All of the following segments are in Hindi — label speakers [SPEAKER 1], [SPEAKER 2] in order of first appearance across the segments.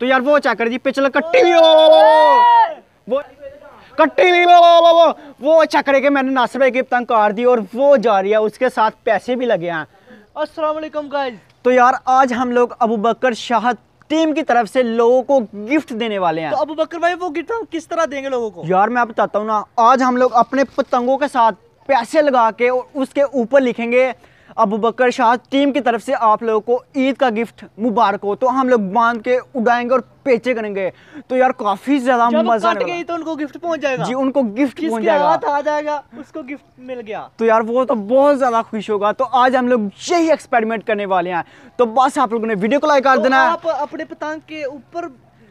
[SPEAKER 1] तो यार वो चेक कर जी पिछले कट्टी हुई वो वो कट्टी हुई वो वो वो वो वो चेक करे कि मैंने नासिर भाई की पतंग काट दी और वो जा रही है उसके साथ पैसे भी लगे हैं।
[SPEAKER 2] अस्सलाम वालेकुम गाइस
[SPEAKER 1] तो यार आज हम लोग अबू बकर शाह टीम की तरफ़ से लोगों को गिफ्ट देने वाले हैं।
[SPEAKER 2] तो अबू बकर भाई वो गिफ्ट हम किस तरह देंगे लोगों को?
[SPEAKER 1] यार मैं बताता हूँ ना आज हम लोग अपने पतंगों के साथ पैसे लगा के और उसके ऊपर लिखेंगे अबू बकर शाह टीम की तरफ़ से आप लोगों को ईद का गिफ्ट मुबारक हो। तो हम लोग बाँध के उड़ाएँगे और पेचे करेंगे। तो यार काफ़ी ज़्यादा मज़ा
[SPEAKER 2] गई तो उनको गिफ्ट पहुँच जाएगा।
[SPEAKER 1] जी उनको गिफ्ट पहुँच
[SPEAKER 2] हाथ
[SPEAKER 1] जाएगा
[SPEAKER 2] आ जाएगा उसको गिफ्ट मिल गया।
[SPEAKER 1] तो यार वो तो बहुत ज़्यादा खुश होगा। तो आज हम लोग यही एक्सपेरिमेंट करने वाले हैं। तो बस आप लोगों ने वीडियो को लाइक कर
[SPEAKER 2] तो
[SPEAKER 1] देना। है
[SPEAKER 2] आप अपने पतंग के ऊपर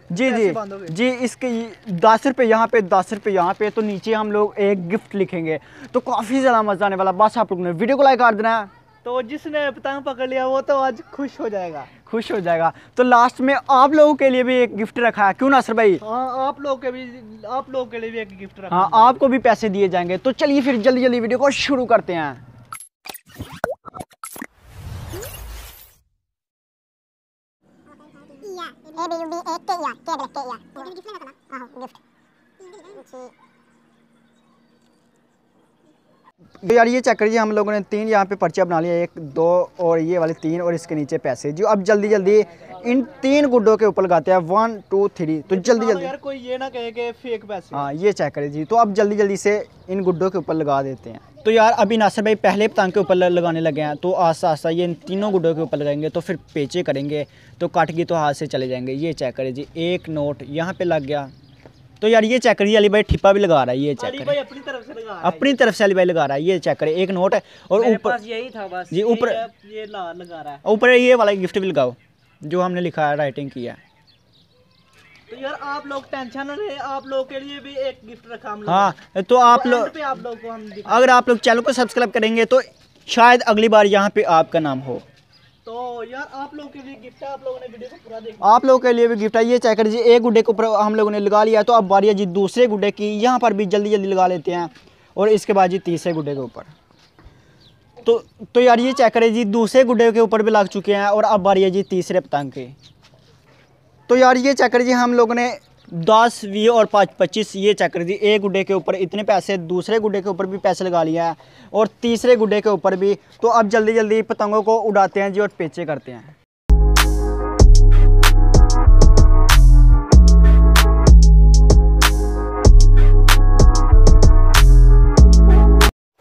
[SPEAKER 1] जी जी। जी इसके दस रुपये यहाँ पे दस रुपये यहाँ पे तो नीचे हम लोग एक गिफ्ट लिखेंगे। तो काफ़ी ज़्यादा मज़ा आने वाला। बस आप लोगों ने वीडियो को लाइक कर देना। है
[SPEAKER 2] तो जिसने पतंग पकड़ लिया वो तो आज खुश हो जाएगा।
[SPEAKER 1] खुश हो जाएगा। तो लास्ट में आप लोगों के लिए भी एक गिफ्ट रखा है। क्यों नासर भाई?
[SPEAKER 2] हाँ आप लोग के भी आप लोग के लिए भी एक गिफ्ट रखा
[SPEAKER 1] हाँ आपको भी पैसे दिए जाएँगे। तो चलिए फिर जल्दी जल्दी वीडियो को शुरू करते हैं।
[SPEAKER 3] U B E K ya, K adalah K ya. Ini gift. Na Ah, gift. Si
[SPEAKER 1] तो यार ये चेक करिए हम लोगों ने तीन यहाँ पे पर्चा बना लिया एक दो और ये वाले तीन और इसके नीचे पैसे। जो अब जल्दी जल्दी इन तीन गुड्डों के ऊपर लगाते हैं। वन टू थ्री तो जल्दी
[SPEAKER 2] हाँ,
[SPEAKER 1] जल्दी
[SPEAKER 2] यार कोई ये ना कहे कि फेक पैसे।
[SPEAKER 1] हाँ ये चेक करें जी। तो अब जल्दी जल्दी से इन गुड्डों के ऊपर लगा देते हैं। तो यार अभी नासिर भाई पहले पतंग के ऊपर लगाने लगे हैं तो आस्ता आस्ता ये इन तीनों गुड्डों के ऊपर लगाएँगे तो फिर पेचे करेंगे तो काट गई तो हाथ से चले जाएँगे। ये चेक करें जी एक नोट यहाँ पे लग गया। तो यार ये चेक करिए अली भाई ठिप्पा भी लगा रहा है ये चेक
[SPEAKER 2] अली
[SPEAKER 1] करें
[SPEAKER 2] भाई अपनी तरफ़ से लगा रहा है।
[SPEAKER 1] अपनी तरफ़ से अली भाई लगा रहा है ये चेक करें एक नोट है और ऊपर
[SPEAKER 2] यही था बस
[SPEAKER 1] जी, ऊपर-
[SPEAKER 2] ये लगा रहा है।
[SPEAKER 1] ऊपर ये वाला गिफ्ट भी लगाओ जो हमने लिखा है राइटिंग किया है।
[SPEAKER 2] तो यार आप लोग टेंशन ना लें आप लोग के लिए भी एक गिफ्ट रखा हम
[SPEAKER 1] हाँ तो आप लोग
[SPEAKER 2] आप लोग को हम
[SPEAKER 1] अगर आप लोग चैनल को सब्सक्राइब करेंगे तो शायद अगली बार यहाँ पे आपका नाम हो।
[SPEAKER 2] तो यार आप लोग के लिए गिफ्ट है, आप लोगों ने वीडियो को पूरा देखा।
[SPEAKER 1] आप लोगों के लिए भी गिफ्ट है। ये चेक कर लीजिए एक गुड्डे के ऊपर हम लोगों ने लगा लिया तो अब बारी है जी दूसरे गुड्डे की। यहाँ पर भी जल्दी जल्दी लगा लेते हैं, और इसके बाद जी तीसरे गुड्डे के ऊपर। तो तो यार ये चेक करें जी, दूसरे गुड्डे के ऊपर भी लग चुके हैं, और अब बारी है जी तीसरे पतंग की। तो यार ये चेक कर लीजिए हम लोगों ने दस, बीस और पाँच, पच्चीस ये चेक कर एक गुड्डे के ऊपर इतने पैसे, दूसरे गुड्डे के ऊपर भी पैसे लगा लिया है और तीसरे गुड्डे के ऊपर भी। तो अब जल्दी जल्दी पतंगों को उड़ाते हैं जी और पेचे करते हैं।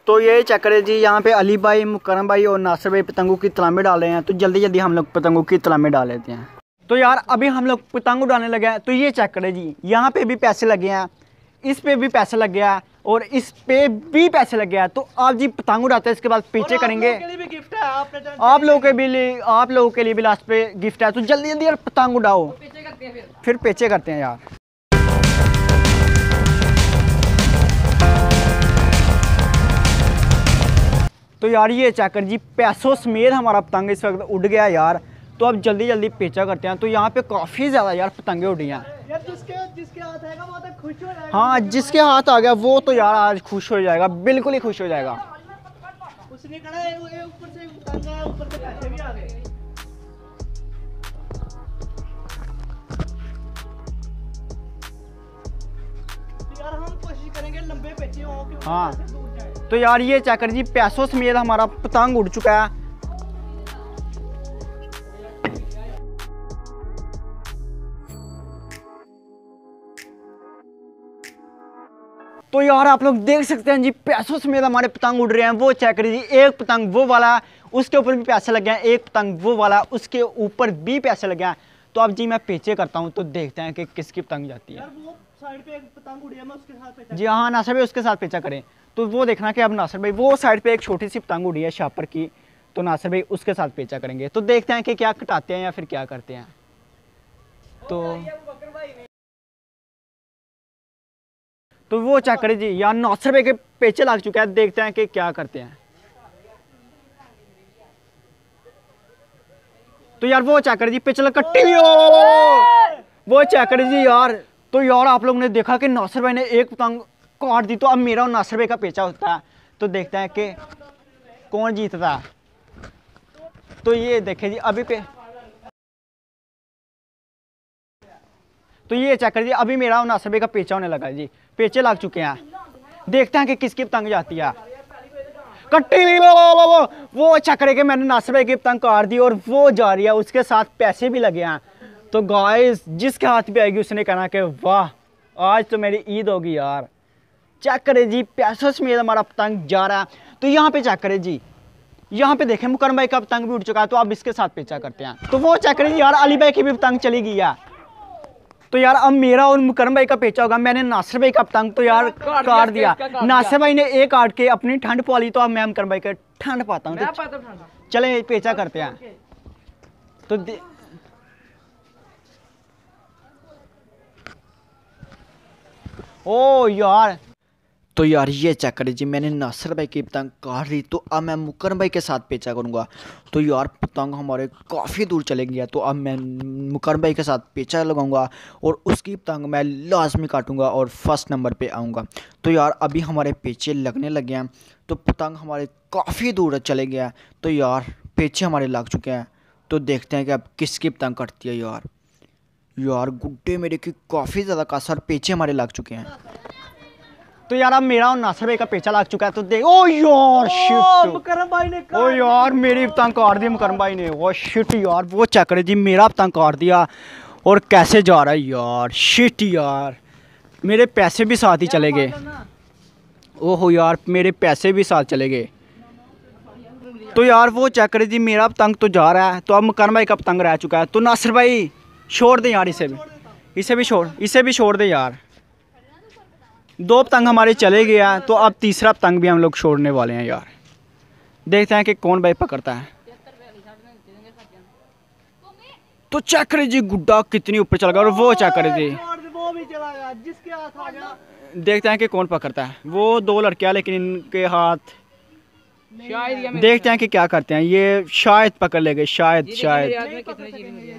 [SPEAKER 1] तो ये चेक करें जी यहाँ पे अली भाई मुकरम भाई और नासिर भाई पतंगों की तलामे डाल रहे हैं। तो जल्दी जल्दी हम लोग पतंगों की तलामे डाल लेते हैं। तो यार अभी हम लोग पतंग उड़ाने लगे हैं तो ये चेक करें जी। यहाँ पे भी पैसे लगे हैं इस पे भी पैसे लग गया है और इस पे भी पैसे लग गया है। तो आप जी पतंग उड़ाते हैं इसके बाद पीछे करेंगे।
[SPEAKER 2] है
[SPEAKER 1] आप लोगों के भी लिए आप लोगों के लिए भी लास्ट पे गिफ्ट है। तो जल्दी जल्दी यार पतंग उड़ाओ फिर। पेचे करते हैं यार। तो यार ये चेक कर जी पैसों समेत हमारा पतंग इस वक्त उड़ गया यार। तो अब जल्दी जल्दी पेचा करते हैं। तो यहाँ पे काफ़ी ज़्यादा यार पतंगे उड़ी हैं।
[SPEAKER 2] यार जिसके जिसके हाथ आएगा वो तो खुश हो जाएगा।
[SPEAKER 1] हाँ जिसके हाथ आ गया वो तो यार आज खुश हो जाएगा बिल्कुल ही खुश हो जाएगा।
[SPEAKER 2] उसने कहा ये ये ऊपर से ऊपर से पैसे भी आ गए। तो यार हम कोशिश करेंगे लंबे पेचे हों
[SPEAKER 1] हाँ। तो यार ये चेक कर जी पैसों समेत हमारा पतंग उड़ चुका है। तो यार आप लोग देख सकते हैं जी पैसों समेत हमारे पतंग उड़ रहे हैं वो चेक करिए जी एक पतंग वो वाला उसके ऊपर भी पैसे लगे हैं एक पतंग वो वाला उसके ऊपर भी पैसे लगे हैं। तो अब जी मैं पेचे करता हूँ तो देखते हैं कि किसकी पतंग जाती है। जी हाँ नासर भाई उसके साथ पेचा करें। तो वो देखना कि अब नासर भाई वो साइड पे एक छोटी सी पतंग उड़ी है शापर की तो नासर भाई उसके साथ पेचा करेंगे। तो देखते हैं कि क्या कटाते हैं या फिर क्या करते हैं। तो तो वो चेक करें जी यार सौ भाई के पेचे लग चुके हैं देखते हैं कि क्या करते हैं तो यार वो चेक करें जी पिछले कट्टी हो वो चेक करें जी यार तो यार आप लोग ने देखा कि नासिर भाई ने एक पतंग काट दी तो अब मेरा और नासिर भाई का पेचा होता है तो देखते हैं कि कौन जीतता है तो ये देखे जी अभी पे तो ये चेक कर जी अभी मेरा नासिर भाई का पेचा होने लगा जी पेचे लग चुके हैं। देखते हैं कि किसकी पतंग जाती है। कट्टी ली वो वो वो वो चक्कर के मैंने नासिर भाई की पतंग काट दी और वो जा रही है, उसके साथ पैसे भी लगे हैं। तो गाइस जिसके हाथ भी आएगी, उसने कहना कि, वाह, आज तो मेरी ईद होगी यार। चेक करे जी, पैसों समेत हमारा पतंग जा रहा है। तो यहाँ पे चेक करे जी। यहाँ पे देखें मुकरम भाई का पतंग भी उड़ चुका है तो आप इसके साथ पेचा करते हैं। तो वो चेक करे जी, यार, अली भाई की भी पतंग चली गई है। तो यार अब मेरा और मुकरम भाई का पेचा होगा मैंने नासिर भाई का पतंग तो यार
[SPEAKER 2] काट दिया,
[SPEAKER 1] काट दिया। नासिर भाई ने एक काट के अपनी ठंड पाली तो अब मैं मुकरम भाई का ठंड पाता हूँ। तो
[SPEAKER 2] हूँ
[SPEAKER 1] चले पेचा करते हैं। तो ओ यार तो यार ये चेक करें जी, मैंने नासिर भाई की पतंग काट ली तो अब मैं मुकरम भाई के साथ पेचा करूँगा। तो यार पतंग हमारे काफ़ी दूर चले गया तो अब मैं मुकरम भाई के साथ पेचा लगाऊँगा और उसकी पतंग मैं लाजमी काटूँगा और फ़र्स्ट नंबर पे आऊँगा। तो यार अभी हमारे पेचे लगने लगे हैं तो पतंग हमारे काफ़ी दूर चले गया तो यार पेचे हमारे लग चुके हैं। तो देखते हैं कि अब किसकी पतंग कटती है यार। यार गुड्डे मेरे की काफ़ी ज़्यादा कासा और पेचे हमारे लग चुके हैं। तो यार अब मेरा और नासिर भाई का पेचा लग चुका है तो देख। ओ यार शिट
[SPEAKER 2] मुकरम भाई ने
[SPEAKER 1] ओ यार मेरी पतंग काट दी मुकरम भाई ने। वो शिट यार वो चेक करे जी मेरा तंग काट दिया। और कैसे जा रहा है यार? शिट यार। मेरे पैसे भी साथ ही चले गए। ओहो यार मेरे पैसे भी साथ चले गए। तो यार वो चेक करे जी मेरा पतंग तो जा रहा है। तो अब मुकरम भाई का पतंग रह चुका है। तो नासिर भाई छोड़ दे यार इसे भी। इसे भी छोड़ इसे भी छोड़ दे यार। दो पतंग हमारे चले गया तो अब तीसरा पतंग भी हम लोग छोड़ने वाले हैं यार। देखते हैं कि कौन भाई पकड़ता है। तो चेक करे जी गुड्डा कितनी ऊपर चल गया और वो चेक करे जी। देखते हैं कि कौन पकड़ता है। वो दो लड़कियाँ लेकिन इनके हाथ। देखते हैं कि क्या करते हैं। ये शायद पकड़ ले गए शायद शायद।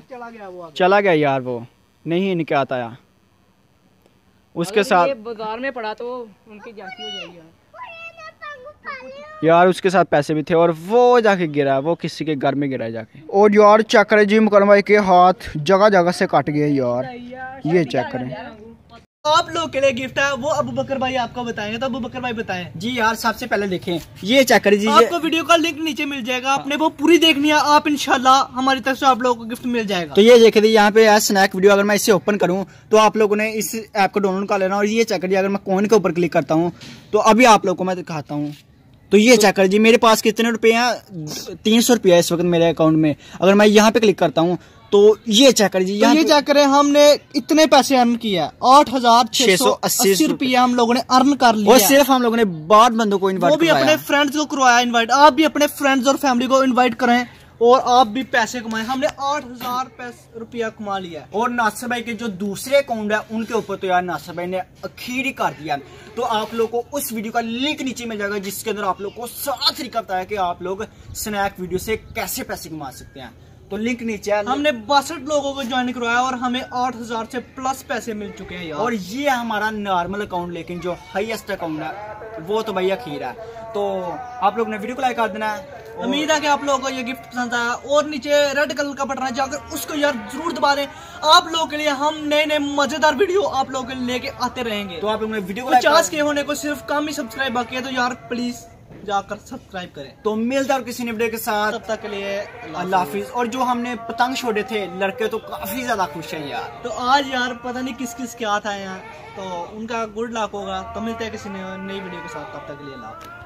[SPEAKER 2] चला गया
[SPEAKER 1] चला गया यार वो। नहीं इनके आता यार उसके साथ
[SPEAKER 2] बाज़ार में पड़ा तो उनकी जाती हो जाएगी।
[SPEAKER 1] यार उसके साथ पैसे भी थे और वो जाके गिरा वो किसी के घर में गिरा है जाके। और यार चेक करें जी मुकरम भाई के हाथ जगह जगह से कट गए यार। ये चेक करें
[SPEAKER 2] आप लोग के लिए गिफ्ट है वो अबू बकर भाई आपको बताएँगे तो अबू बकर भाई बताएँ।
[SPEAKER 1] जी यार सबसे पहले देखें ये चेक कर दीजिए
[SPEAKER 2] आपको वीडियो का लिंक नीचे मिल जाएगा आपने वो पूरी देखनी है आप इनशाला हमारी तरफ़ से आप लोगों को गिफ्ट मिल जाएगा।
[SPEAKER 1] तो ये देखे यहाँ पे स्नैक वीडियो अगर मैं इसे ओपन करूँ तो आप लोगों ने इस ऐप को डाउनलोड कर लेना और ये चेक करिए अगर मैं कॉइन के ऊपर क्लिक करता हूँ तो अभी आप लोग को मैं दिखाता हूँ। तो ये चेक कर जी मेरे पास कितने रुपए हैं? तीन सौ रुपया इस वक्त मेरे अकाउंट में। अगर मैं यहाँ पे क्लिक करता हूँ तो ये चेक कर जी
[SPEAKER 2] तो
[SPEAKER 1] यहाँ
[SPEAKER 2] ये चेक करें हमने इतने पैसे अर्न किया आठ हज़ार छह सौ अस्सी रुपया हम लोगों ने अर्न कर लिया
[SPEAKER 1] और सिर्फ़ हम लोगों ने बाद बंदों को इनवाइट वो
[SPEAKER 2] भी अपने फ्रेंड्स को करवाया इनवाइट आप भी अपने फ्रेंड्स और फैमिली को इनवाइट करें। और आप भी पैसे कमाए। हमने आठ हज़ार रुपया कमा लिया
[SPEAKER 1] और नासिर भाई के जो दूसरे अकाउंट है, उनके ऊपर तो यार नासिर भाई ने अखीर कर दिया। तो आप लोग को उस वीडियो का लिंक नीचे मिल जाएगा, जिसके अंदर आप लोग को सारा तरीका बताया कि आप लोग स्नैक वीडियो से कैसे पैसे कमा सकते हैं। तो लिंक नीचे है।
[SPEAKER 2] हमने बासठ लोगों को ज्वाइन करवाया और हमें आठ हज़ार से प्लस पैसे मिल चुके हैं यार।
[SPEAKER 1] और ये है हमारा नॉर्मल अकाउंट लेकिन जो हाईएस्ट अकाउंट है वो तो भैया खीर है। तो आप लोग ने वीडियो को लाइक कर देना है
[SPEAKER 2] उम्मीद है कि आप लोगों को ये गिफ्ट पसंद आया। और नीचे रेड कलर का बटन है जाकर उसको यार ज़रूर दबा दें। आप लोगों के लिए हम नए नए मज़ेदार वीडियो आप लोगों के लेके आते रहेंगे।
[SPEAKER 1] तो आप लोग ने वीडियो को
[SPEAKER 2] पचास के होने को सिर्फ़ कम ही सब्सक्राइब बाकी है तो यार प्लीज़ जाकर सब्सक्राइब करें।
[SPEAKER 1] तो मिलता है किसी निबड़े वीडियो के साथ।
[SPEAKER 2] तब तक के लिए
[SPEAKER 1] अल्लाह हाफिज। और जो हमने पतंग छोड़े थे लड़के तो काफ़ी ज़्यादा खुश है यार।
[SPEAKER 2] तो आज यार पता नहीं किस किस के हाथ आए हैं। तो उनका गुड लक होगा। तो मिलता है किसी नई वीडियो के साथ। तब तक के लिए अल्लाह हाफिज़।